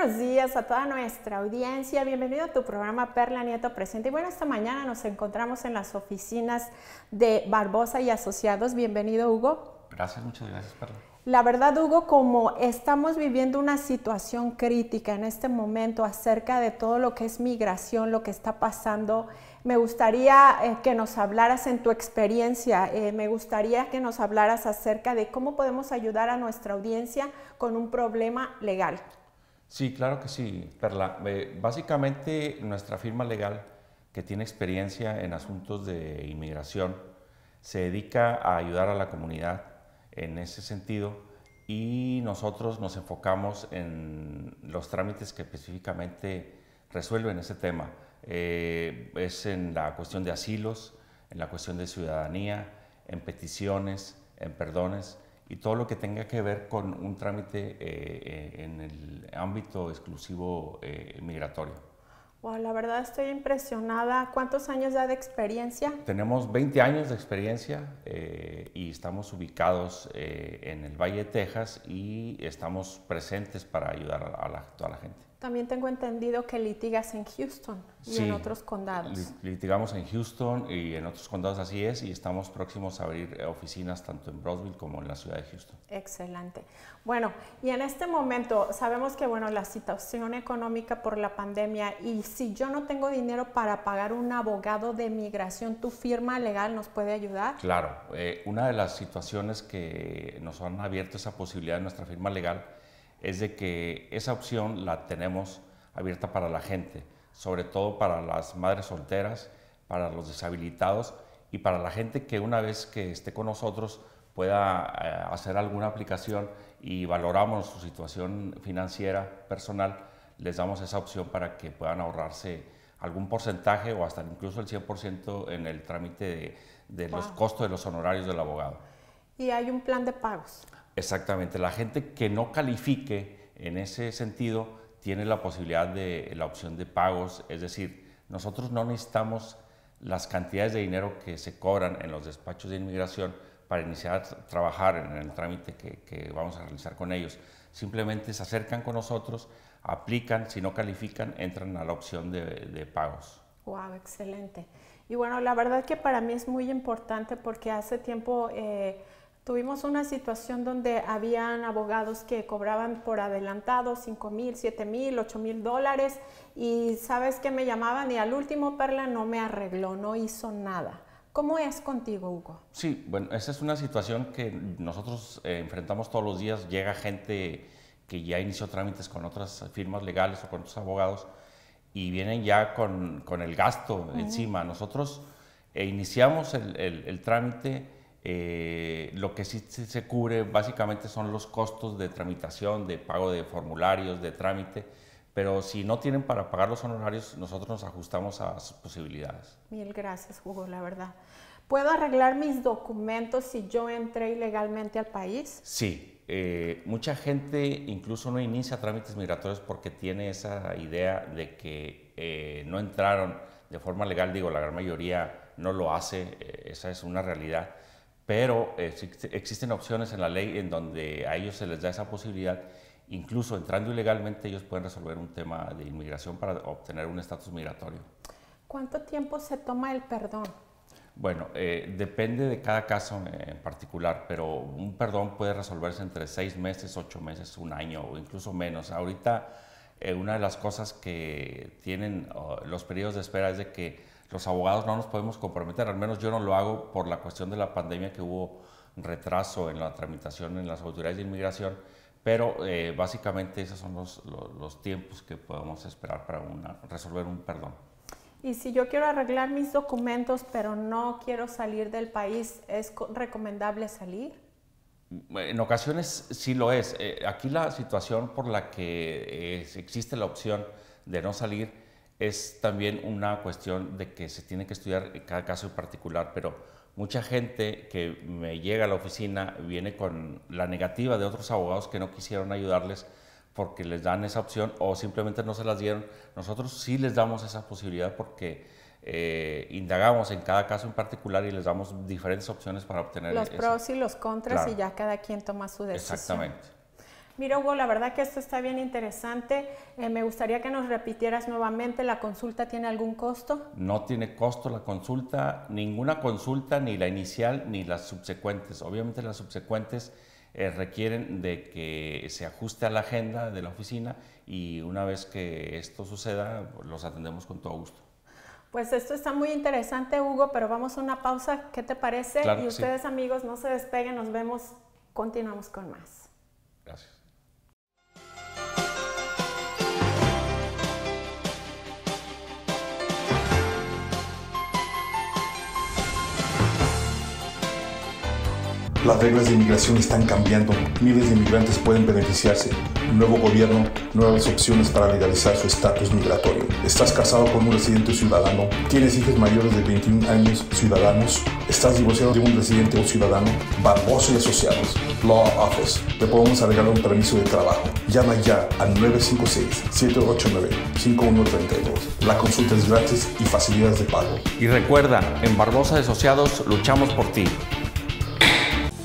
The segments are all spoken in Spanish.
buenos días a toda nuestra audiencia. Bienvenido a tu programa Perla Nieto Presente. Y bueno, esta mañana nos encontramos en las oficinas de Barbosa y Asociados. Bienvenido, Hugo. Gracias, muchas gracias, Perla. La verdad, Hugo, como estamos viviendo una situación crítica en este momento acerca de todo lo que es migración, lo que está pasando, me gustaría eh, que nos hablaras en tu experiencia, eh, me gustaría que nos hablaras acerca de cómo podemos ayudar a nuestra audiencia con un problema legal. Sí, claro que sí, Perla. Eh, básicamente, nuestra firma legal, que tiene experiencia en asuntos de inmigración, se dedica a ayudar a la comunidad en ese sentido y nosotros nos enfocamos en los trámites que específicamente resuelven ese tema. Eh, es en la cuestión de asilos, en la cuestión de ciudadanía, en peticiones, en perdones y todo lo que tenga que ver con un trámite eh, eh, en el ámbito exclusivo migratorio la verdad estoy impresionada. ¿Cuántos años da de experiencia? Tenemos 20 años de experiencia eh, y estamos ubicados eh, en el Valle de Texas y estamos presentes para ayudar a, toda la gente. También tengo entendido que litigas en Houston y en otros condados. Litigamos en Houston y en otros condados, así es, y estamos próximos a abrir oficinas tanto en Brownsville como en la ciudad de Houston. Excelente. Bueno, y en este momento sabemos que, bueno, la situación económica por la pandemia y si yo no tengo dinero para pagar un abogado de migración, ¿tu firma legal nos puede ayudar? Claro, eh, una de las situaciones que nos han abierto esa posibilidad en nuestra firma legal es de que esa opción la tenemos abierta para la gente, sobre todo para las madres solteras, para los deshabilitados y para la gente que una vez que esté con nosotros pueda eh, hacer alguna aplicación y valoramos su situación financiera personal, les damos esa opción para que puedan ahorrarse algún porcentaje o hasta incluso el 100% en el trámite de, los costos de los honorarios del abogado. ¿Y hay un plan de pagos? Exactamente, la gente que no califique en ese sentido tiene la posibilidad de la opción de pagos, es decir, nosotros no necesitamos las cantidades de dinero que se cobran en los despachos de inmigración para iniciar a trabajar en el trámite que, vamos a realizar con ellos. Simplemente se acercan con nosotros, aplican, si no califican, entran a la opción de, pagos. Wow, excelente. Y bueno, la verdad que para mí es muy importante porque hace tiempo eh, Tuvimos una situación donde habían abogados que cobraban por adelantado 5 mil, 7 mil, 8 mil dólares y sabes que me llamaban y al último Perla no me arregló, no hizo nada. ¿Cómo es contigo, Hugo? Sí, bueno, esa es una situación que nosotros eh, enfrentamos todos los días. Llega gente que ya inició trámites con otras firmas legales o con otros abogados y vienen ya con, con el gasto encima. Nosotros eh, iniciamos el, el trámite eh, lo que sí se cubre básicamente son los costos de tramitación, de pago de formularios, de trámite, pero si no tienen para pagar los honorarios, nosotros nos ajustamos a sus posibilidades. Mil gracias, Hugo, la verdad. ¿Puedo arreglar mis documentos si yo entré ilegalmente al país? Sí, eh, mucha gente incluso no inicia trámites migratorios porque tiene esa idea de que eh, no entraron de forma legal, digo, la gran mayoría no lo hace, esa es una realidad pero existen opciones en la ley en donde a ellos se les da esa posibilidad, incluso entrando ilegalmente ellos pueden resolver un tema de inmigración para obtener un estatus migratorio. ¿Cuánto tiempo se toma el perdón? Bueno, eh, depende de cada caso en particular, pero un perdón puede resolverse entre seis meses, ocho meses, un año o incluso menos. Ahorita eh, una de las cosas que tienen oh, los periodos de espera es de que los abogados no nos podemos comprometer, al menos yo no lo hago por la cuestión de la pandemia que hubo retraso en la tramitación en las autoridades de inmigración, pero eh, básicamente esos son los, los, tiempos que podemos esperar para una, resolver un perdón. Y si yo quiero arreglar mis documentos, pero no quiero salir del país, ¿es recomendable salir? En ocasiones sí lo es. Eh, aquí la situación por la que eh, existe la opción de no salir es también una cuestión de que se tiene que estudiar cada caso en particular, pero mucha gente que me llega a la oficina viene con la negativa de otros abogados que no quisieron ayudarles porque les dan esa opción o simplemente no se las dieron. Nosotros sí les damos esa posibilidad porque eh, indagamos en cada caso en particular y les damos diferentes opciones para obtener los pros y los contras y ya cada quien toma su decisión. Exactamente. Mira, Hugo, la verdad que esto está bien interesante. Eh, me gustaría que nos repitieras nuevamente, ¿la consulta tiene algún costo? No tiene costo la consulta, ninguna consulta, ni la inicial ni las subsecuentes. Obviamente las subsecuentes eh, requieren de que se ajuste a la agenda de la oficina y una vez que esto suceda, los atendemos con todo gusto. Pues esto está muy interesante, Hugo, pero vamos a una pausa. ¿Qué te parece? y ustedes, amigos, no se despeguen, nos vemos, continuamos con más. Gracias. Las reglas de inmigración están cambiando. Miles de inmigrantes pueden beneficiarse. Un nuevo gobierno, nuevas opciones para legalizar su estatus migratorio. ¿Estás casado con un residente ciudadano? ¿Tienes hijos mayores de 21 años ciudadanos? ¿Estás divorciado de un residente o ciudadano? Barbosa y Asociados, Law Office. Te podemos arreglar un permiso de trabajo. Llama ya al 956-789-5132. La consulta es gratis y facilidades de pago. Y recuerda, en Barbosa y Asociados luchamos por ti.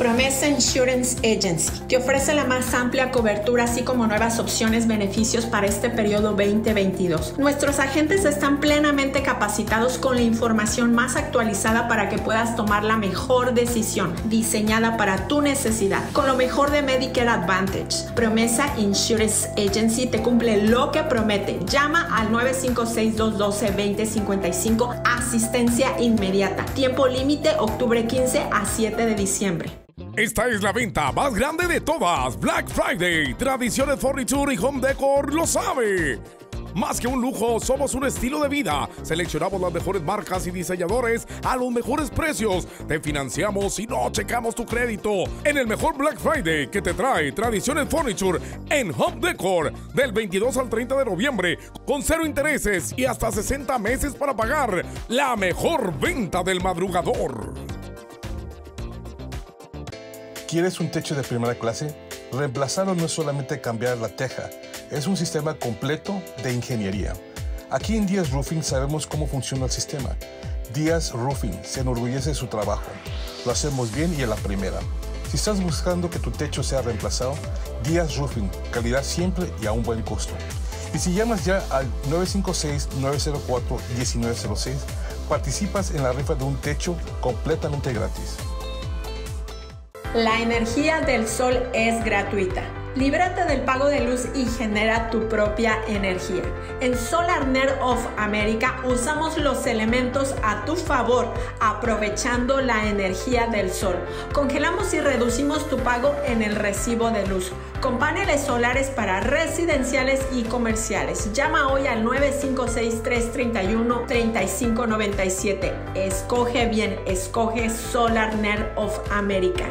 Promesa Insurance Agency te ofrece la más amplia cobertura así como nuevas opciones, beneficios para este periodo 2022. Nuestros agentes están plenamente capacitados con la información más actualizada para que puedas tomar la mejor decisión diseñada para tu necesidad con lo mejor de Medicare Advantage. Promesa Insurance Agency te cumple lo que promete. Llama al 956-212-2055. Asistencia inmediata. Tiempo límite octubre 15 a 7 de diciembre. Esta es la venta más grande de todas. Black Friday. Tradiciones Furniture y Home Decor lo sabe. Más que un lujo, somos un estilo de vida. Seleccionamos las mejores marcas y diseñadores a los mejores precios. Te financiamos y no checamos tu crédito. En el mejor Black Friday que te trae Tradiciones Furniture en Home Decor del 22 al 30 de noviembre con cero intereses y hasta 60 meses para pagar. La mejor venta del madrugador. ¿Quieres un techo de primera clase? Reemplazarlo no es solamente cambiar la teja, es un sistema completo de ingeniería. Aquí en Díaz Roofing sabemos cómo funciona el sistema. Díaz Roofing se enorgullece de su trabajo. Lo hacemos bien y a la primera. Si estás buscando que tu techo sea reemplazado, Díaz Roofing, calidad siempre y a un buen costo. Y si llamas ya al 956-904-1906, participas en la rifa de un techo completamente gratis. La energía del sol es gratuita. Líbrate del pago de luz y genera tu propia energía. En SolarNet of America usamos los elementos a tu favor, aprovechando la energía del sol. Congelamos y reducimos tu pago en el recibo de luz. Con paneles solares para residenciales y comerciales. Llama hoy al 956-331-3597. Escoge bien, escoge SolarNet of America.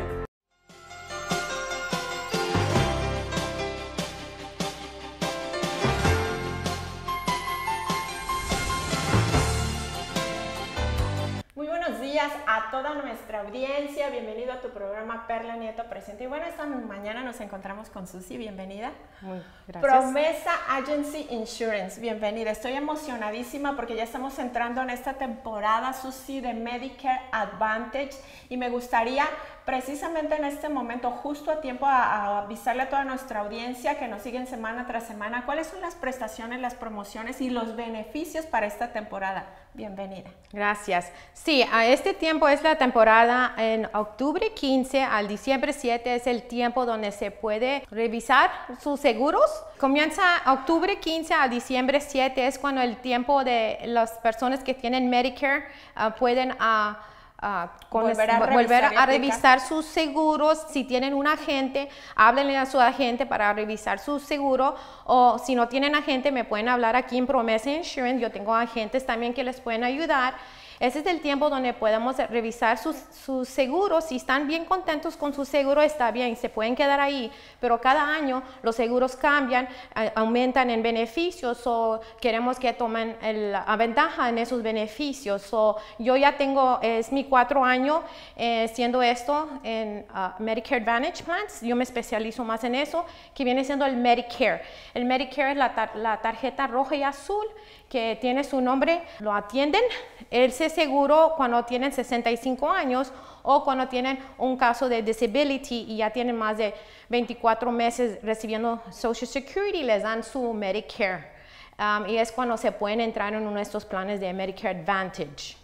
Audiencia. Bienvenido a tu programa Perla Nieto Presente. Y bueno, esta mañana nos encontramos con Susi. Bienvenida. Muy gracias. Promesa Agency Insurance. Bienvenida. Estoy emocionadísima porque ya estamos entrando en esta temporada, Susi, de Medicare Advantage. Y me gustaría precisamente en este momento, justo a tiempo, a, avisarle a toda nuestra audiencia que nos siguen semana tras semana cuáles son las prestaciones, las promociones y los beneficios para esta temporada. Bienvenida. Gracias. Sí, a este tiempo es la temporada en octubre 15 al diciembre 7 es el tiempo donde se puede revisar sus seguros. Comienza octubre 15 al diciembre 7 es cuando el tiempo de las personas que tienen Medicare ah, pueden... Ah, volver, a revisar, sus seguros. Si tienen un agente, háblenle a su agente para revisar su seguro. O si no tienen agente, me pueden hablar aquí en Promesa Insurance. Yo tengo agentes también que les pueden ayudar. Ese es el tiempo donde podemos revisar sus, seguros. Si están bien contentos con su seguro, está bien, se pueden quedar ahí. Pero cada año los seguros cambian, aumentan en beneficios o queremos que tomen la ventaja en esos beneficios. yo ya tengo, es mi cuatro años eh, siendo esto en uh, Medicare Advantage Plans. Yo me especializo más en eso, que viene siendo el Medicare. El Medicare es la tarjeta roja y azul que tiene su nombre, lo atienden. Él se seguro cuando tienen 65 años o cuando tienen un caso de disability y ya tienen más de 24 meses recibiendo Social Security, les dan su Medicare. Um, y es cuando se pueden entrar en uno de estos planes de Medicare Advantage.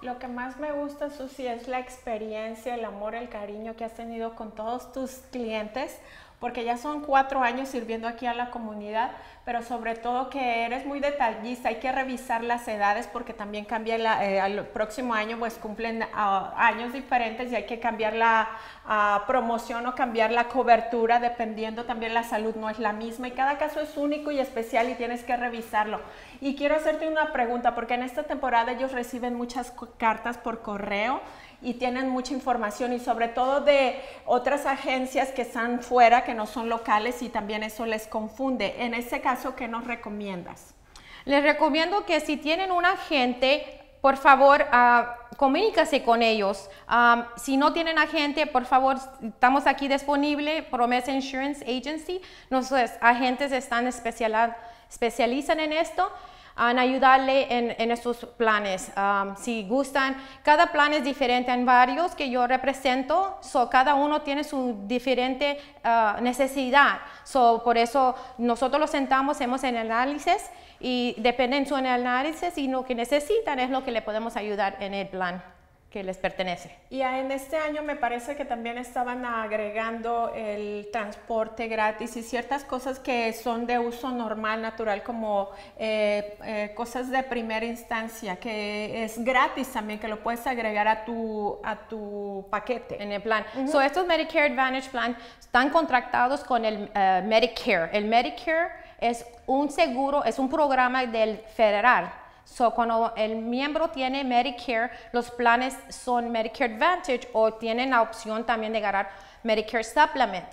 Lo que más me gusta, Susi, es la experiencia, el amor, el cariño que has tenido con todos tus clientes porque ya son cuatro años sirviendo aquí a la comunidad, pero sobre todo que eres muy detallista, hay que revisar las edades porque también cambia la, eh, al próximo año, pues cumplen ah, años diferentes y hay que cambiar la ah, promoción o cambiar la cobertura dependiendo también la salud no es la misma y cada caso es único y especial y tienes que revisarlo. Y quiero hacerte una pregunta porque en esta temporada ellos reciben muchas cartas por correo y tienen mucha información y sobre todo de otras agencias que están fuera, que no son locales y también eso les confunde. En ese caso, ¿qué nos recomiendas? Les recomiendo que si tienen un agente, por favor, uh, comunícase con ellos. si no tienen agente, por favor, estamos aquí disponible, Promesa Insurance Agency. Nuestros agentes están especializan en esto en ayudarle en, estos planes. Um, si gustan, cada plan es diferente en varios que yo represento, so cada uno tiene su diferente uh, necesidad. So por eso nosotros los sentamos, hacemos el análisis y depende de su análisis y lo que necesitan es lo que le podemos ayudar en el plan que les pertenece. Y en este año me parece que también estaban agregando el transporte gratis y ciertas cosas que son de uso normal, natural, como eh, eh, cosas de primera instancia, que es gratis también, que lo puedes agregar a tu, a tu paquete. En el plan. So estos Medicare Advantage Plan están contratados con el eh, Medicare. El Medicare es un seguro, es un programa del federal So, cuando el miembro tiene Medicare, los planes son Medicare Advantage o tienen la opción también de ganar Medicare Supplement.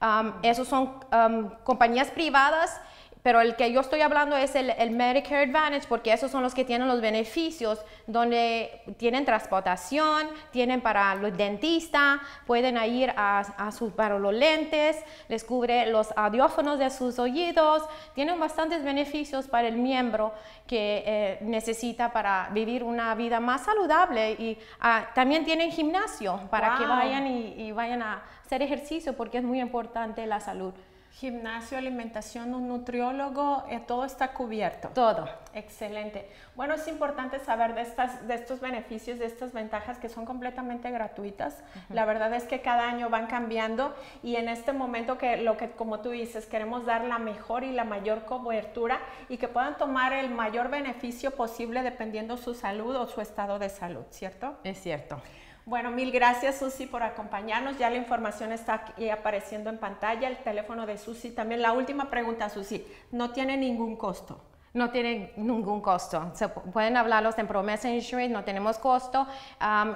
Um, esos son um, compañías privadas pero el que yo estoy hablando es el, Medicare Advantage porque esos son los que tienen los beneficios donde tienen transportación, tienen para los dentistas, pueden ir a, a sus, para los lentes, les cubre los audiófonos de sus oídos, tienen bastantes beneficios para el miembro que eh, necesita para vivir una vida más saludable y ah, también tienen gimnasio para que vayan y, y vayan a hacer ejercicio porque es muy importante la salud. Gimnasio, alimentación, un nutriólogo, eh, todo está cubierto. Todo. Excelente. Bueno, es importante saber de, estas, de estos beneficios, de estas ventajas que son completamente gratuitas. La verdad es que cada año van cambiando y en este momento que lo que, como tú dices, queremos dar la mejor y la mayor cobertura y que puedan tomar el mayor beneficio posible dependiendo su salud o su estado de salud, ¿cierto? Es cierto. Bueno, mil gracias Susi por acompañarnos. Ya la información está aquí apareciendo en pantalla, el teléfono de Susi. También la última pregunta, Susi, no tiene ningún costo. No tiene ningún costo. Se pueden hablarlos en Promesa Insurance, no tenemos costo.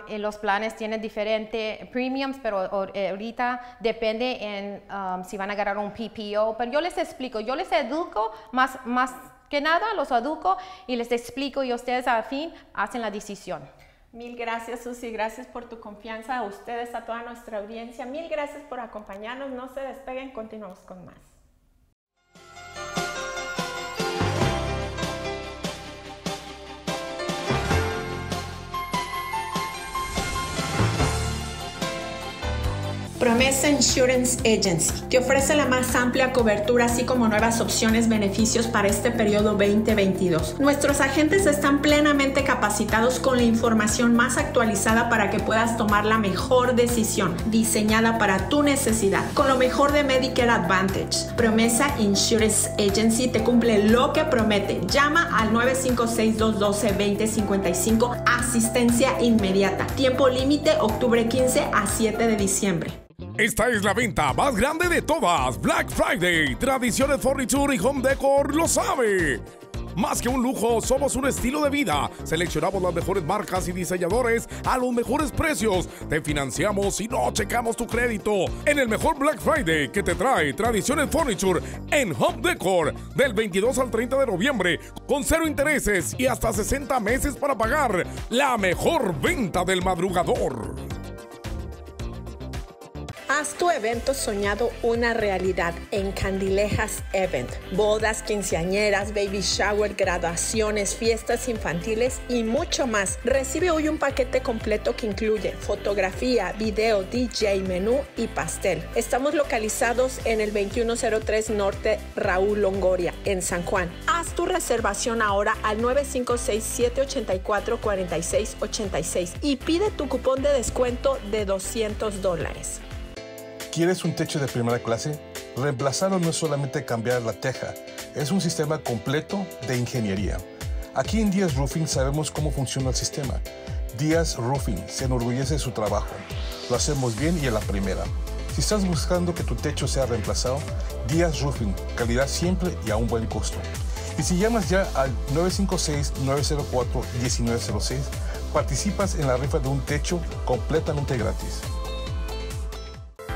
los planes tienen diferentes premiums, pero eh, ahorita depende en si van a agarrar un PPO. Pero yo les explico, yo les educo más, más que nada, los educo y les explico y ustedes al fin hacen la decisión. Mil gracias, Susi. Gracias por tu confianza. A ustedes, a toda nuestra audiencia. Mil gracias por acompañarnos. No se despeguen. Continuamos con más. Promesa Insurance Agency te ofrece la más amplia cobertura así como nuevas opciones, beneficios para este periodo 2022. Nuestros agentes están plenamente capacitados con la información más actualizada para que puedas tomar la mejor decisión, diseñada para tu necesidad, con lo mejor de Medicare Advantage. Promesa Insurance Agency te cumple lo que promete. Llama al 956-212-2055, asistencia inmediata. Tiempo límite octubre 15 a 7 de diciembre. Esta es la venta más grande de todas. Black Friday. Tradiciones Furniture y Home Decor lo sabe. Más que un lujo, somos un estilo de vida. Seleccionamos las mejores marcas y diseñadores a los mejores precios. Te financiamos y no checamos tu crédito. En el mejor Black Friday que te trae Tradiciones Furniture en Home Decor del 22 al 30 de noviembre con cero intereses y hasta 60 meses para pagar. La mejor venta del madrugador. Haz tu evento soñado una realidad en Candilejas Event. Bodas, quinceañeras, baby shower, graduaciones, fiestas infantiles y mucho más. Recibe hoy un paquete completo que incluye fotografía, video, DJ, menú y pastel. Estamos localizados en el 2103 Norte Raúl Longoria, en San Juan. Haz tu reservación ahora al 956-784-4686 y pide tu cupón de descuento de 200 dólares. ¿Quieres un techo de primera clase? Reemplazarlo no es solamente cambiar la teja, es un sistema completo de ingeniería. Aquí en Díaz Roofing sabemos cómo funciona el sistema. Díaz Roofing se enorgullece de su trabajo. Lo hacemos bien y a la primera. Si estás buscando que tu techo sea reemplazado, Díaz Roofing, calidad siempre y a un buen costo. Y si llamas ya al 956-904-1906, participas en la rifa de un techo completamente gratis.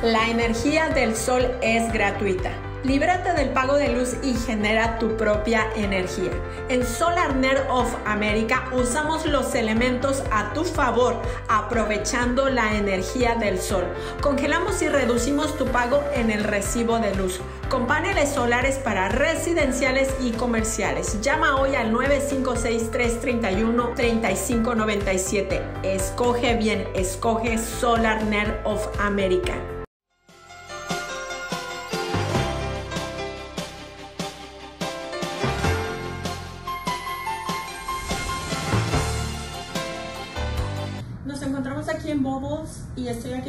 La energía del sol es gratuita. Líbrate del pago de luz y genera tu propia energía. En SolarNet of America usamos los elementos a tu favor, aprovechando la energía del sol. Congelamos y reducimos tu pago en el recibo de luz. Con paneles solares para residenciales y comerciales. Llama hoy al 956-331-3597. Escoge bien, escoge SolarNet of America.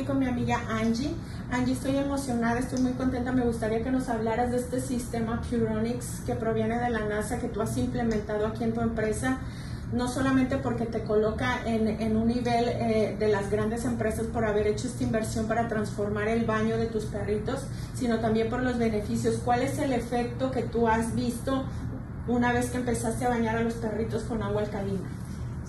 Con mi amiga Angie. Angie, estoy emocionada, estoy muy contenta. Me gustaría que nos hablaras de este sistema Puronics que proviene de la NASA, que tú has implementado aquí en tu empresa. No solamente porque te coloca en, en un nivel eh, de las grandes empresas por haber hecho esta inversión para transformar el baño de tus perritos, sino también por los beneficios. ¿Cuál es el efecto que tú has visto una vez que empezaste a bañar a los perritos con agua alcalina?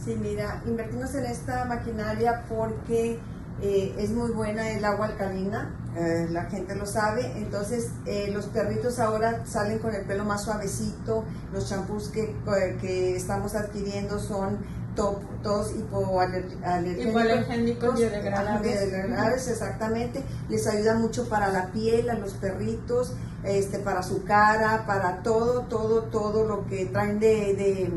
Sí, mira, invertimos en esta maquinaria porque eh, es muy buena el agua alcalina, eh, la gente lo sabe, entonces eh, los perritos ahora salen con el pelo más suavecito, los champús que, que estamos adquiriendo son top, todos hipoalergénicos, hipoalergénicos biodegradables. exactamente, les ayuda mucho para la piel, a los perritos, este, para su cara, para todo, todo, todo lo que traen de, de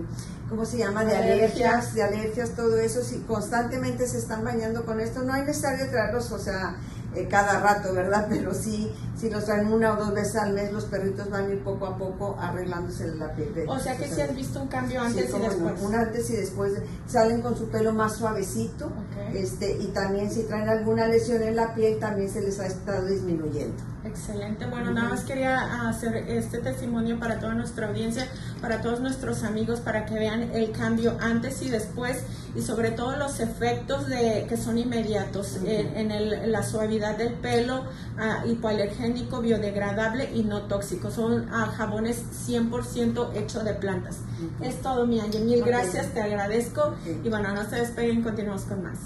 ¿cómo se llama? De alergias, de alergias, todo eso, si constantemente se están bañando con esto, no hay necesario traerlos, o sea, eh, cada rato, ¿verdad? Pero sí, si los traen una o dos veces al mes, los perritos van a ir poco a poco arreglándose la piel. O sea que si has visto un cambio antes sí, y después. Un antes y después, salen con su pelo más suavecito, Okay. este, y también si traen alguna lesión en la piel, también se les ha estado disminuyendo. Excelente. Bueno, nada más quería hacer este testimonio para toda nuestra audiencia, para todos nuestros amigos, para que vean el cambio antes y después y sobre todo los efectos de que son inmediatos en, en el- la suavidad del pelo, ah, hipoalergénico, biodegradable y no tóxico. Son ah, jabones 100% hechos de plantas. Es todo, mi Angie. Mil gracias, te agradezco. Y bueno, no se despeguen, continuamos con más.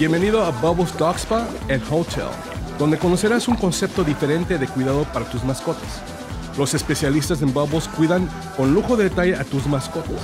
Bienvenido a Bubbles Dog Spa and Hotel, donde conocerás un concepto diferente de cuidado para tus mascotas. Los especialistas en Bubbles cuidan con lujo de detalle a tus mascotas.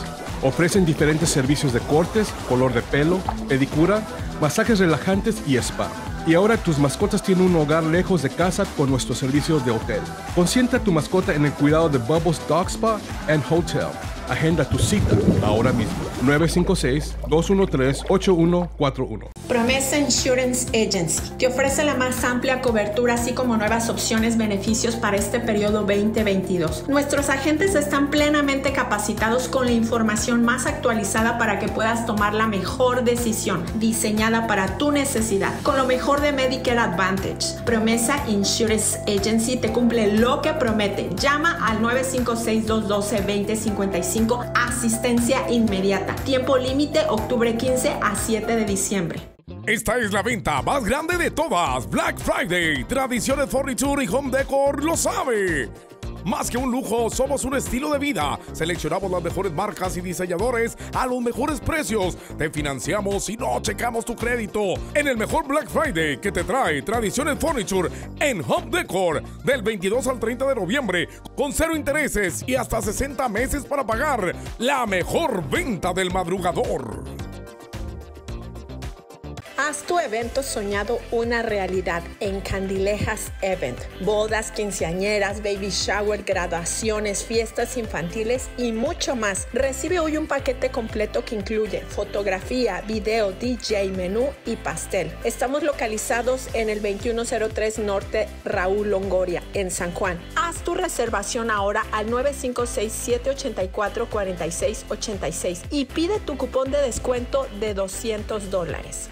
Ofrecen diferentes servicios de cortes, color de pelo, pedicura, masajes relajantes y spa. Y ahora tus mascotas tienen un hogar lejos de casa con nuestros servicios de hotel. Consienta a tu mascota en el cuidado de Bubbles Dog Spa and Hotel. Agenda tu cita ahora mismo. 956-213-8141. Promesa Insurance Agency te ofrece la más amplia cobertura así como nuevas opciones, beneficios para este periodo 2022. Nuestros agentes están plenamente capacitados con la información más actualizada para que puedas tomar la mejor decisión, diseñada para tu necesidad, con lo mejor de Medicare Advantage. Promesa Insurance Agency te cumple lo que promete. Llama al 956-212-2055. Asistencia inmediata. Tiempo límite octubre 15 a 7 de diciembre. Esta es la venta más grande de todas. Black Friday. Tradiciones Furniture y Home Decor lo sabe. Más que un lujo, somos un estilo de vida. Seleccionamos las mejores marcas y diseñadores a los mejores precios. Te financiamos y no checamos tu crédito. En el mejor Black Friday que te trae Tradiciones Furniture en Home Decor del 22 al 30 de noviembre con cero intereses y hasta 60 meses para pagar. La mejor venta del madrugador. Haz tu evento soñado una realidad en Candilejas Event. Bodas, quinceañeras, baby shower, graduaciones, fiestas infantiles y mucho más. Recibe hoy un paquete completo que incluye fotografía, video, DJ, menú y pastel. Estamos localizados en el 2103 Norte Raúl Longoria, en San Juan. Haz tu reservación ahora al 956-784-4686 y pide tu cupón de descuento de 200 dólares.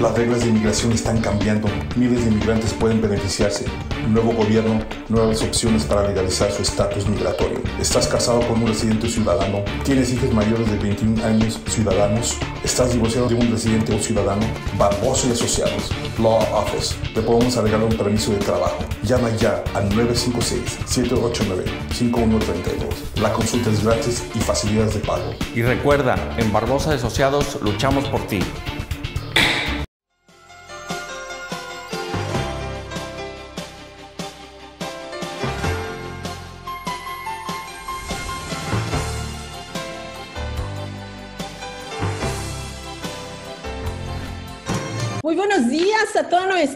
Las reglas de inmigración están cambiando. Miles de inmigrantes pueden beneficiarse. nuevo gobierno, nuevas opciones para legalizar su estatus migratorio. ¿Estás casado con un residente ciudadano? ¿Tienes hijos mayores de 21 años ciudadanos? ¿Estás divorciado de un residente o ciudadano? Barbosa y Asociados, Law Office. Te podemos agregar un permiso de trabajo. Llama ya al 956-789-5132. La consulta es gratis y facilidades de pago. Y recuerda, en Barbosa y Asociados luchamos por ti.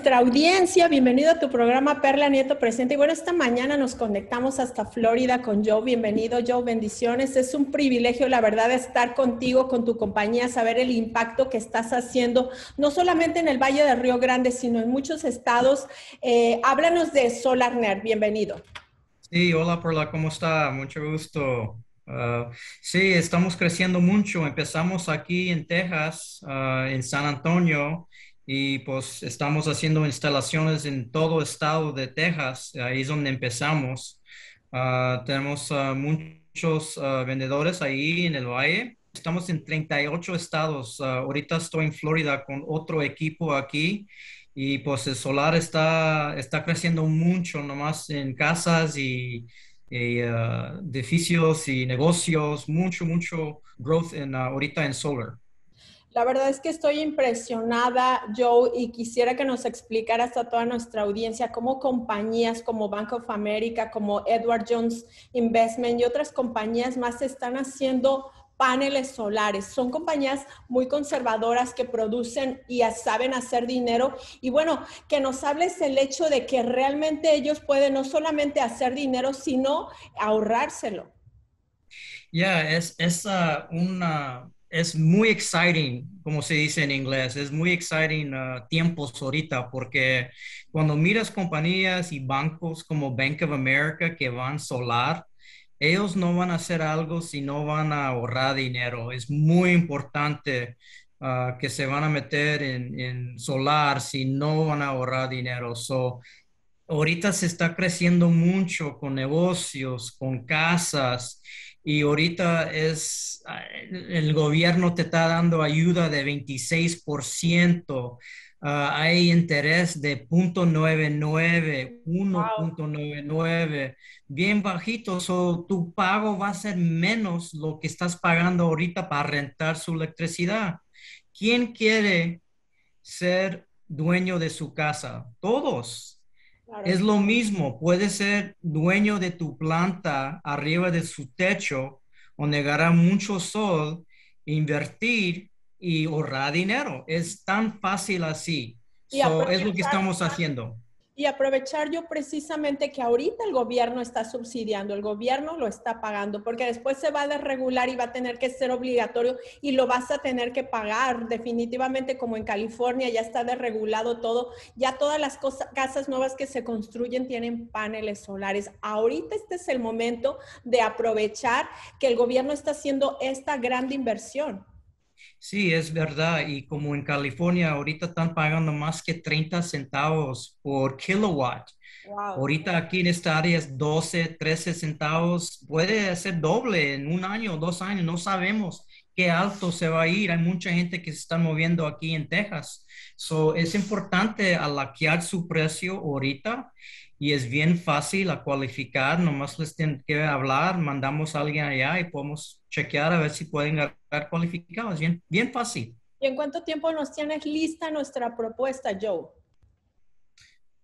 Nuestra audiencia. Bienvenido a tu programa Perla Nieto Presente. Y bueno, esta mañana nos conectamos hasta Florida con Joe. Bienvenido, Joe. Bendiciones. Es un privilegio, la verdad, estar contigo, con tu compañía, saber el impacto que estás haciendo, no solamente en el Valle de Río Grande, sino en muchos estados. Eh, háblanos de SolarNet. Bienvenido. Sí, hola, Perla. ¿Cómo está? Mucho gusto. Uh, sí, estamos creciendo mucho. Empezamos aquí en Texas, uh, en San Antonio, y pues estamos haciendo instalaciones en todo estado de Texas, ahí es donde empezamos. Ah, tenemos ah, muchos ah, vendedores ahí en el valle. Estamos en 38 estados. ahorita estoy en Florida con otro equipo aquí y pues el solar está, está creciendo mucho, nomás en casas y, edificios y negocios, mucho, mucho growth en, ahorita en solar. La verdad es que estoy impresionada, Joe, y quisiera que nos explicaras a toda nuestra audiencia cómo compañías como Bank of America, como Edward Jones Investment y otras compañías más están haciendo paneles solares. Son compañías muy conservadoras que producen y saben hacer dinero. Y bueno, que nos hables el hecho de que realmente ellos pueden no solamente hacer dinero, sino ahorrárselo. Ya, es, es una es muy exciting, como se dice en inglés, es muy exciting uh, tiempos ahorita porque cuando miras compañías y bancos como Bank of America que van solar, ellos no van a hacer algo si no van a ahorrar dinero. Es muy importante uh, que se van a meter en, solar si no van a ahorrar dinero. So, ahorita se está creciendo mucho con negocios, con casas y ahorita es, ah, el gobierno te está dando ayuda de 26%. Ah, hay interés de 0.99, 1.99, bien bajito, so tu pago va a ser menos lo que estás pagando ahorita para rentar su electricidad. ¿Quién quiere ser dueño de su casa? Todos. Es lo mismo, puedes ser dueño de tu planta arriba de su techo, donde agarra mucho sol, invertir y ahorrar dinero. Es tan fácil así. es lo que estamos haciendo y aprovechar yo precisamente que ahorita el gobierno está subsidiando, el gobierno lo está pagando, porque después se va a desregular y va a tener que ser obligatorio y lo vas a tener que pagar. Definitivamente como en California ya está desregulado todo, ya todas las casas nuevas que se construyen tienen paneles solares. Ahorita este es el momento de aprovechar que el gobierno está haciendo esta gran inversión. Sí, es verdad. Y como en California ahorita están pagando más que 30 centavos por kilowatt. Ahorita aquí en esta área es 12, 13 centavos. Puede ser doble en un año o dos años. No sabemos qué alto se va a ir. Hay mucha gente que se está moviendo aquí en Texas. So, es importante alaquear su precio ahorita y es bien fácil a cualificar. Nomás les tienen que hablar, mandamos a alguien allá y podemos chequear a ver si pueden estar cualificados. Bien, bien fácil. ¿Y en cuánto tiempo nos tienes lista nuestra propuesta, Joe?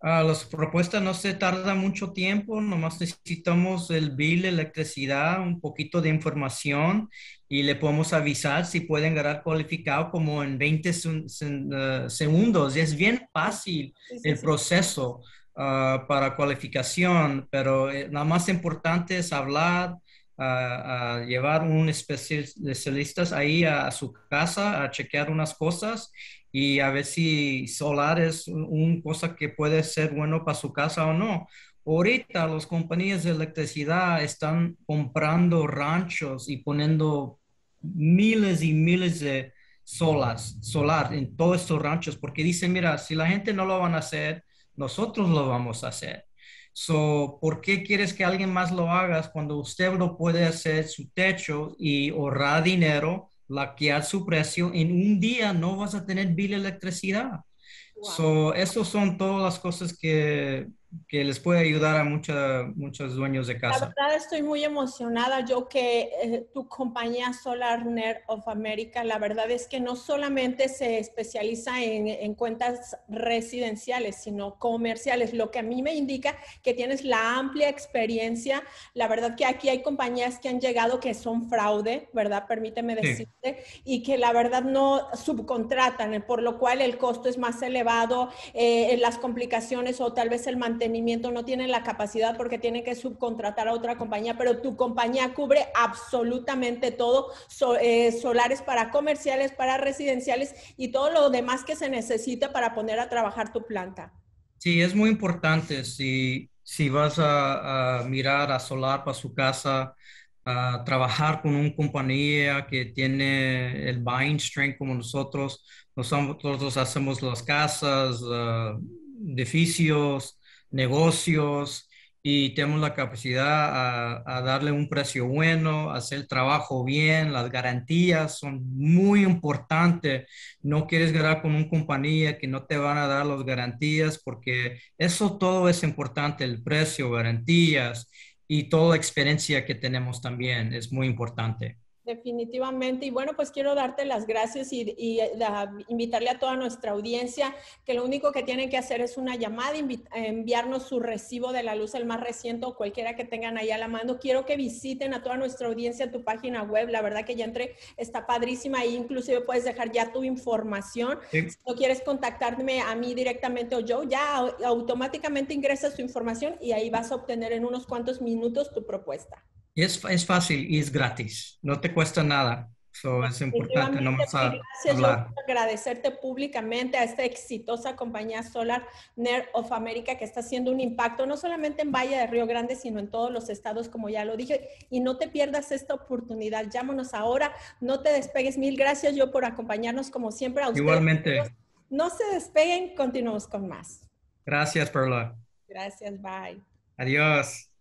Uh, las propuestas no se tarda mucho tiempo, nomás necesitamos el bill, electricidad, un poquito de información y le podemos avisar si pueden ganar cualificado como en 20 uh, segundos. Es bien fácil sí, sí, el sí. proceso uh, para cualificación, pero eh, lo más importante es hablar, a, a, llevar un especialista ahí a, a, su casa a chequear unas cosas y a ver si solar es una cosa que puede ser bueno para su casa o no. Ahorita las compañías de electricidad están comprando ranchos y poniendo miles y miles de solas, solar en todos estos ranchos porque dicen, mira, si la gente no lo van a hacer, nosotros lo vamos a hacer. So, ¿por qué quieres que alguien más lo haga cuando usted lo puede hacer su techo y ahorrar dinero, laquear su precio? En un día no vas a tener bill electricidad. Wow. So, esas son todas las cosas que que les puede ayudar a mucha, muchos dueños de casa. La verdad estoy muy emocionada yo que eh, tu compañía SolarNet of America, la verdad es que no solamente se especializa en, en, cuentas residenciales, sino comerciales, lo que a mí me indica que tienes la amplia experiencia. La verdad que aquí hay compañías que han llegado que son fraude, ¿verdad? Permíteme decirte, sí. y que la verdad no subcontratan, por lo cual el costo es más elevado, eh, las complicaciones o tal vez el mantenimiento no tienen la capacidad porque tienen que subcontratar a otra compañía, pero tu compañía cubre absolutamente todo, eh, solares para comerciales, para residenciales y todo lo demás que se necesita para poner a trabajar tu planta. Sí, es muy importante. Si, si vas a, mirar a solar para su casa, trabajar con una compañía que tiene el buying strength como nosotros, nosotros hacemos las casas, uh, edificios, negocios y tenemos la capacidad a, darle un precio bueno, hacer el trabajo bien, las garantías son muy importantes. No quieres ganar con una compañía que no te van a dar las garantías porque eso todo es importante, el precio, garantías y toda la experiencia que tenemos también es muy importante. Definitivamente. Y bueno, pues quiero darte las gracias y, y uh, invitarle a toda nuestra audiencia que lo único que tienen que hacer es una llamada, enviarnos su recibo de la luz, el más reciente o cualquiera que tengan ahí a la mano. Quiero que visiten a toda nuestra audiencia tu página web. La verdad que ya entré, está padrísima. Ahí inclusive puedes dejar ya tu información. Sí. Si no quieres contactarme a mí directamente o yo, ya automáticamente ingresas tu información y ahí vas a obtener en unos cuantos minutos tu propuesta. Es, es fácil y es gratis, no te cuesta nada. So, es importante no más a gracias, hablar. Yo agradecerte públicamente a esta exitosa compañía Solar Net of America que está haciendo un impacto no solamente en Valle de Río Grande, sino en todos los estados, como ya lo dije. Y no te pierdas esta oportunidad. Llámanos ahora, no te despegues. Mil gracias yo por acompañarnos como siempre a ustedes. Igualmente. No se despeguen, continuamos con más. Gracias, Perla. Gracias, bye. Adiós.